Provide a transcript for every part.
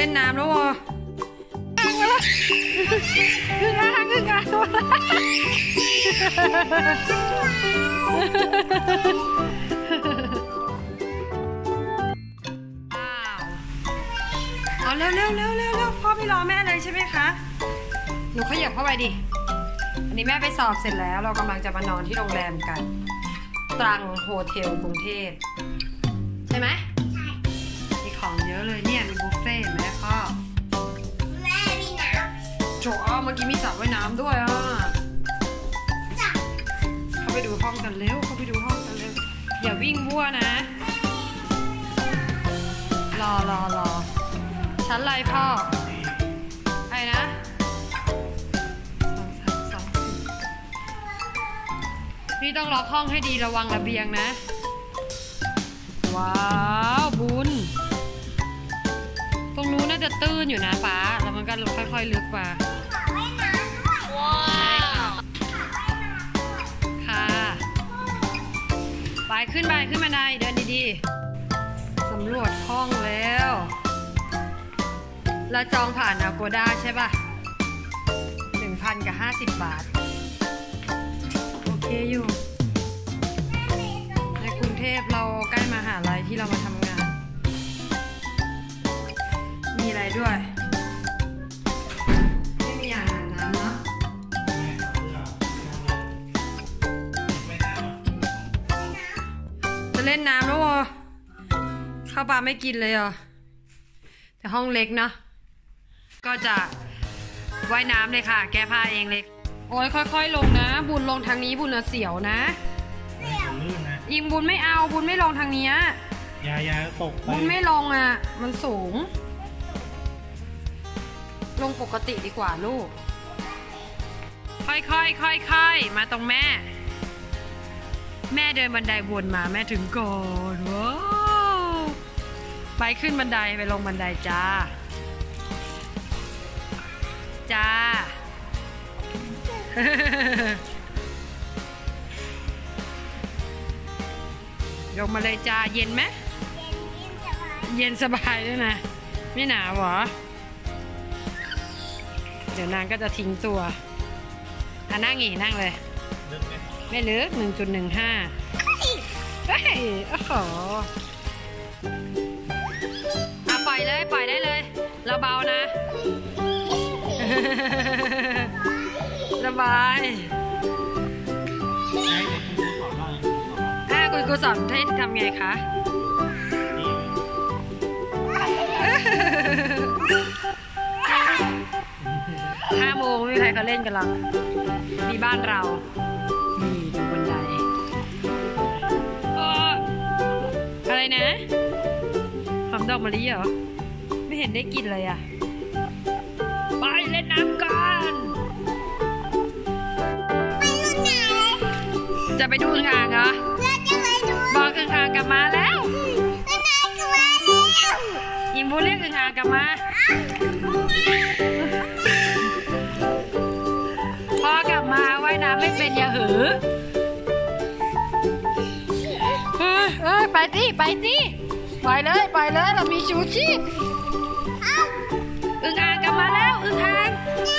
เล่นน้ำแล้ววะขึ้นมาขึ้นมาเอาเร็วเร็วเร็วเร็วเร็วพ่อไม่รอแม่เลยใช่ไหมคะ หนูขยับเข้าไปดิ อันนี้แม่ไปสอบเสร็จแล้วเรากำลังจะมานอนที่โรงแรมกัน ตรังโฮเทลกรุงเทพใช่ไหม มื่อกี้มีสระว่ายน้ำด้วยอะำจับเข้าไปดูห้องกันเร็ว เข้าไปดูห้องกันเร็ว อย่าวิ่งวัวนะ รอรอรอชั้นอะไรพ่อไอ้นะสองสามสองสี่นี่ต้องล็อกห้องให้ดีระวังระเบียงนะ ว้าวบุญ ตรงนู้นน่าจะตื้นอยู่นะป้า แล้วมันก็ค่อยๆลึกมาขอว่า ไปขึ้นไปขึ้นบันไดเดินดีๆ สำรวจห้องแล้ว แล้วจองผ่านอาโกด้าใช่ป่ะหนึ่งพันกับห้าสิบบาท โอเคอยู่ ในกรุงเทพเราใกล้มหาลัยที่เรามาทำงาน มีอะไรด้วย เล่นน้ำแล้ววะข้าวปลาไม่กินเลยเหรอ แต่ห้องเล็กเนาะก็จะว่ายน้ำเลยค่ะ แก้ผ้าเองเลย โอ้ยค่อย ๆ ลงนะ บุญลงทางนี้บุญน่ะเสียวนะ ลื่นนะยิงบุญไม่เอาบุญไม่ลงทางเนี้ย ยายาตกไปบุญไม่ลงอะ มันสูง ลงปกติดีกว่าลูก ค่อยๆค่อยๆมาตรงแม่ แม่เดินบันไดวนมาแม่ถึงก่อนว้าวไปขึ้นบันไดไปลงบันไดจ้า จ้า ลงมาเลยจ้า เย็นไหมเย็นสบายด้วยนะ ไม่หนาวเหรอ เดี๋ยวนางก็จะทิ้งตัวอะนั่งอีกนั่งเลย ไมไม่ลึกหนึ่งจุดหนึ่งห้าเฮ้ยโอ้โหอะปล่อยเลยปล่อยได้เลย เราเบานะสบายใช่คุณสอนว่าถ้าคุณครูสอนให้ทำไงคะห้าโมงไม่มีใครเขาเล่นกันหรอกมีบ้านเรา ดอกมะลิเหรอ ไม่เห็นได้กินเลยอะไปเล่นน้ำกันจะไปดูอึ่งอ่างเหรอเราจะไปดูบอกอึ่งอ่างกลับมาแล้วต้นไม้ก็มาแล้วยิมบูเรียกอึ่งอ่างกลับมาพอกลับมาว่ายน้ำไม่เป็นอย่าหือเอ้ยเอ้ยไปสิไปสิ ไปเลยไปเลยเรามีชูชีพอึ่งอ่างกลับมาแล้วอึ่งอ่าง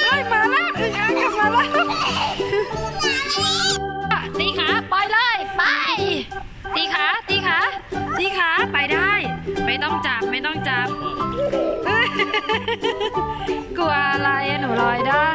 เอ้ยมาแล้วอึ่งอ่างกลับมาแล้วตีขาปล่อยเลยไป ตีขาตีขาตีขาไปได้ ไม่ต้องจับไม่ต้องจับกลัวอะไรหนูลอยได้